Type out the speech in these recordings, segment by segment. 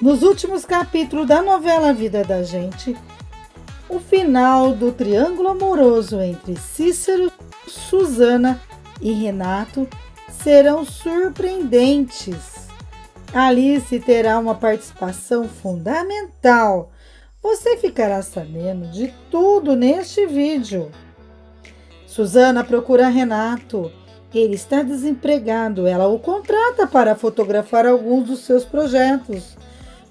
Nos últimos capítulos da novela Vida da Gente, o final do triângulo amoroso entre Cícero, Susana e Renato serão surpreendentes. Alice terá uma participação fundamental. Você ficará sabendo de tudo neste vídeo. Susana procura Renato. Ele está desempregado. Ela o contrata para fotografar alguns dos seus projetos.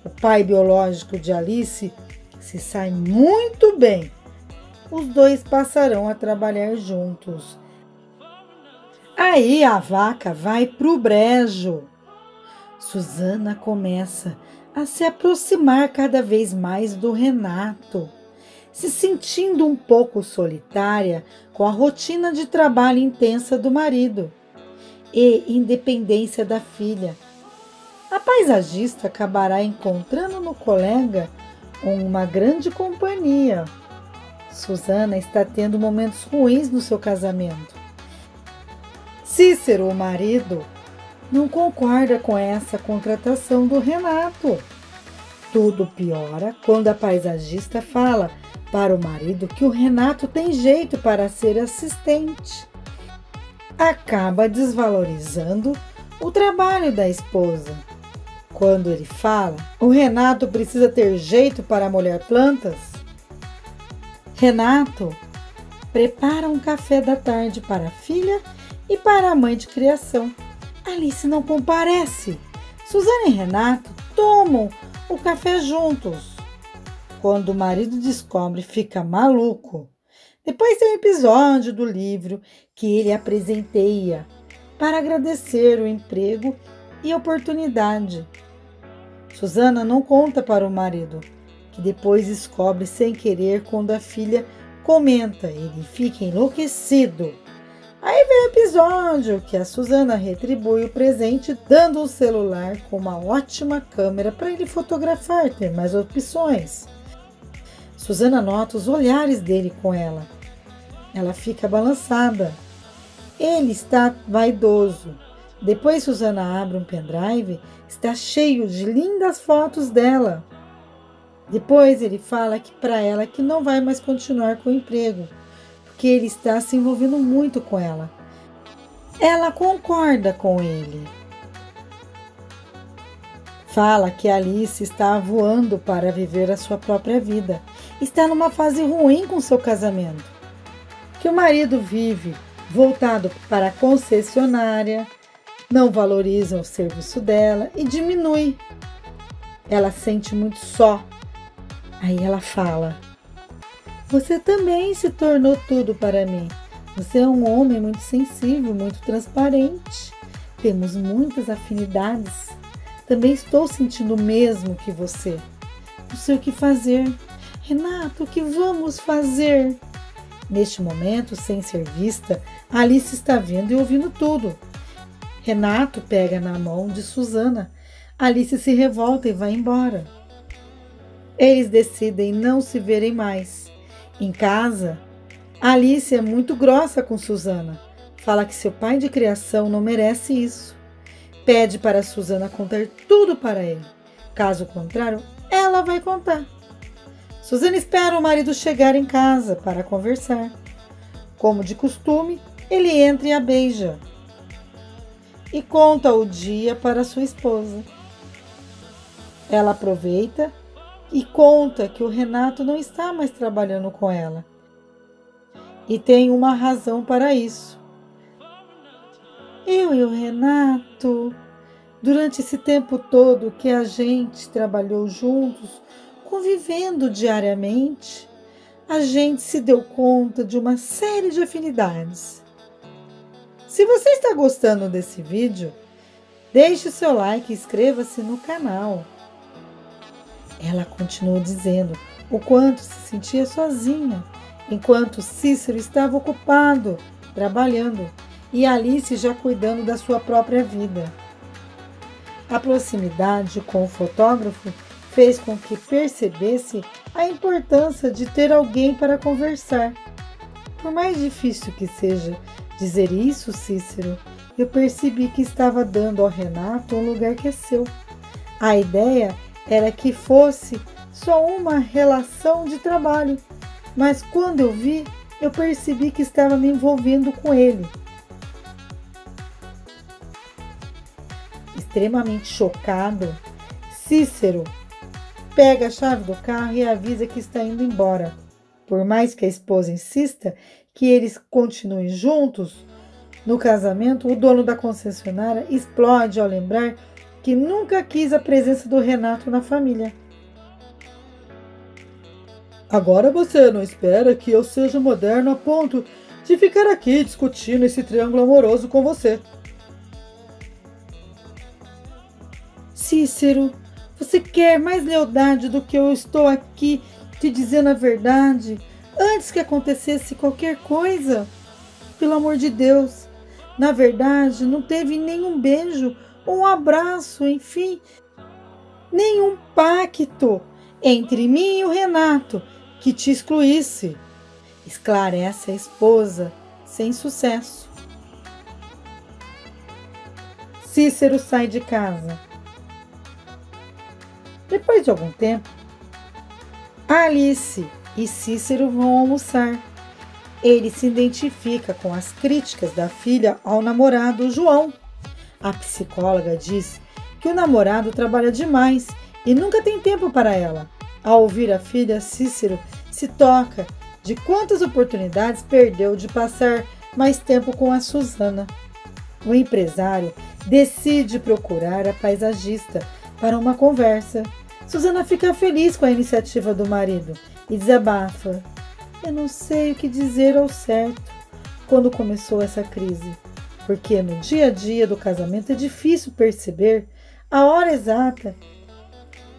O pai biológico de Alice se sai muito bem. Os dois passarão a trabalhar juntos. Aí a vaca vai pro brejo. Susana começa a se aproximar cada vez mais do Renato, se sentindo um pouco solitária com a rotina de trabalho intensa do marido e independência da filha. A paisagista acabará encontrando no colega uma grande companhia. Susana está tendo momentos ruins no seu casamento. Cícero, o marido, não concorda com essa contratação do Renato. Tudo piora quando a paisagista fala para o marido que o Renato tem jeito para ser assistente. Acaba desvalorizando o trabalho da esposa. Quando ele fala, o Renato precisa ter jeito para molhar plantas. Renato prepara um café da tarde para a filha e para a mãe de criação. Alice não comparece. Suzana e Renato tomam o café juntos. Quando o marido descobre, fica maluco. Depois tem um episódio do livro que ele apresenteia para agradecer o emprego e oportunidade. Susana não conta para o marido, que depois descobre sem querer quando a filha comenta. Ele fica enlouquecido. Aí vem o episódio que a Susana retribui o presente dando um celular com uma ótima câmera para ele fotografar, ter mais opções. Susana nota os olhares dele com ela. Ela fica balançada. Ele está vaidoso. Depois Susana abre um pendrive, está cheio de lindas fotos dela. Depois ele fala que para ela que não vai mais continuar com o emprego, porque ele está se envolvendo muito com ela. Ela concorda com ele. Fala que Alice está voando para viver a sua própria vida. Está numa fase ruim com seu casamento. Que o marido vive voltado para a concessionária, não valoriza o serviço dela e diminui. Ela sente muito só. Aí ela fala: Você também se tornou tudo para mim. Você é um homem muito sensível, muito transparente. Temos muitas afinidades. Também estou sentindo o mesmo que você. Não sei o que fazer. Renato, o que vamos fazer? Neste momento, sem ser vista, Alice está vendo e ouvindo tudo. Renato pega na mão de Susana. Alice se revolta e vai embora. Eles decidem não se verem mais. Em casa, Alice é muito grossa com Susana. Fala que seu pai de criação não merece isso. Pede para Susana contar tudo para ele. Caso contrário, ela vai contar. Susana espera o marido chegar em casa para conversar. Como de costume, ele entra e a beija e conta o dia para sua esposa. Ela aproveita e conta que o Renato não está mais trabalhando com ela. E tem uma razão para isso. Eu e o Renato, durante esse tempo todo que a gente trabalhou juntos, convivendo diariamente, a gente se deu conta de uma série de afinidades. Se você está gostando desse vídeo, deixe o seu like e inscreva-se no canal. Ela continuou dizendo o quanto se sentia sozinha, enquanto Cícero estava ocupado, trabalhando, e Alice já cuidando da sua própria vida. A proximidade com o fotógrafo fez com que percebesse a importância de ter alguém para conversar. Por mais difícil que seja dizer isso, Cícero, eu percebi que estava dando ao Renato um lugar que é seu. A ideia era que fosse só uma relação de trabalho, mas quando eu vi, eu percebi que estava me envolvendo com ele. Extremamente chocado, Cícero pega a chave do carro e avisa que está indo embora. Por mais que a esposa insista que eles continuem juntos no casamento, o dono da concessionária explode ao lembrar que nunca quis a presença do Renato na família. Agora você não espera que eu seja moderno a ponto de ficar aqui discutindo esse triângulo amoroso com você. Cícero, você quer mais lealdade do que eu estou aqui te dizendo a verdade antes que acontecesse qualquer coisa? Pelo amor de Deus, na verdade, não teve nenhum beijo, um abraço, enfim, nenhum pacto entre mim e o Renato que te excluísse. Esclarece a esposa, sem sucesso. Cícero sai de casa. Depois de algum tempo, Alice e Cícero vão almoçar. Ele se identifica com as críticas da filha ao namorado João. A psicóloga diz que o namorado trabalha demais e nunca tem tempo para ela. Ao ouvir a filha, Cícero se toca de quantas oportunidades perdeu de passar mais tempo com a Susana. O empresário decide procurar a paisagista para uma conversa. Susana fica feliz com a iniciativa do marido e desabafa. Eu não sei o que dizer ao certo quando começou essa crise, porque no dia a dia do casamento é difícil perceber a hora exata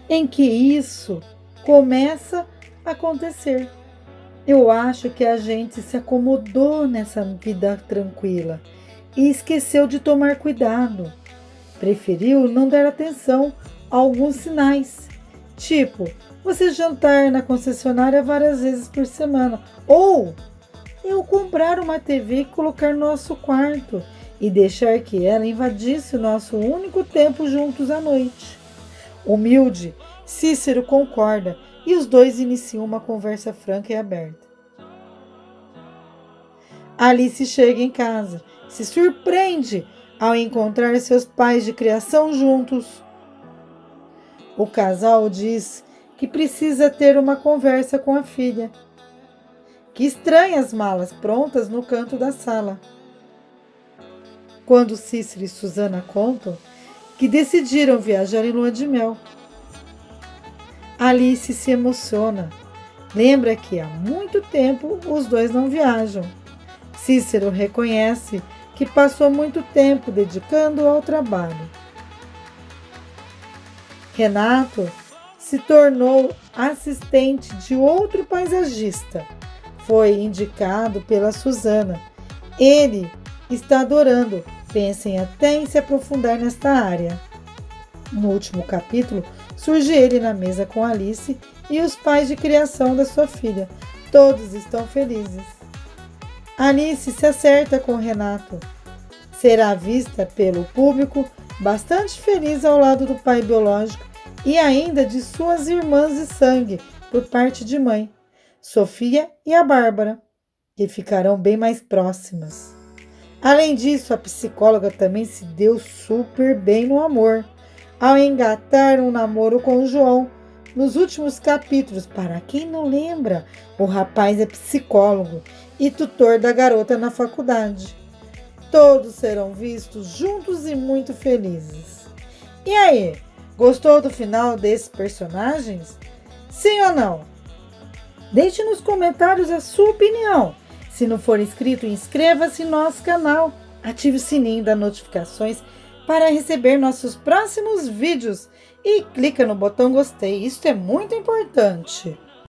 em que isso começa a acontecer. Eu acho que a gente se acomodou nessa vida tranquila e esqueceu de tomar cuidado. Preferiu não dar atenção a alguns sinais, tipo você jantar na concessionária várias vezes por semana ou eu comprar uma TV e colocar no nosso quarto e deixar que ela invadisse o nosso único tempo juntos à noite. Humilde, Cícero concorda e os dois iniciam uma conversa franca e aberta. Alice chega em casa, se surpreende ao encontrar seus pais de criação juntos. O casal diz que precisa ter uma conversa com a filha, que estranha as malas prontas no canto da sala. Quando Cícero e Susana contam que decidiram viajar em lua de mel Alice se emociona. Lembra que há muito tempo os dois não viajam. Cícero reconhece que passou muito tempo dedicando ao trabalho. Renato se tornou assistente de outro paisagista. Foi indicado pela Susana. Ele está adorando. Pensem até em se aprofundar nesta área. No último capítulo, surge ele na mesa com Alice e os pais de criação da sua filha. Todos estão felizes. Alice se acerta com Renato. Será vista pelo público bastante feliz ao lado do pai biológico e ainda de suas irmãs de sangue por parte de mãe, Sofia e a Bárbara, que ficarão bem mais próximas. Além disso, a psicóloga também se deu super bem no amor ao engatar um namoro com João. Nos últimos capítulos, para quem não lembra, o rapaz é psicólogo e tutor da garota na faculdade. Todos serão vistos juntos e muito felizes. E aí, gostou do final desses personagens? Sim ou não? Deixe nos comentários a sua opinião. Se não for inscrito, inscreva-se no nosso canal, ative o sininho das notificações para receber nossos próximos vídeos e clica no botão gostei, isso é muito importante.